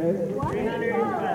Okay?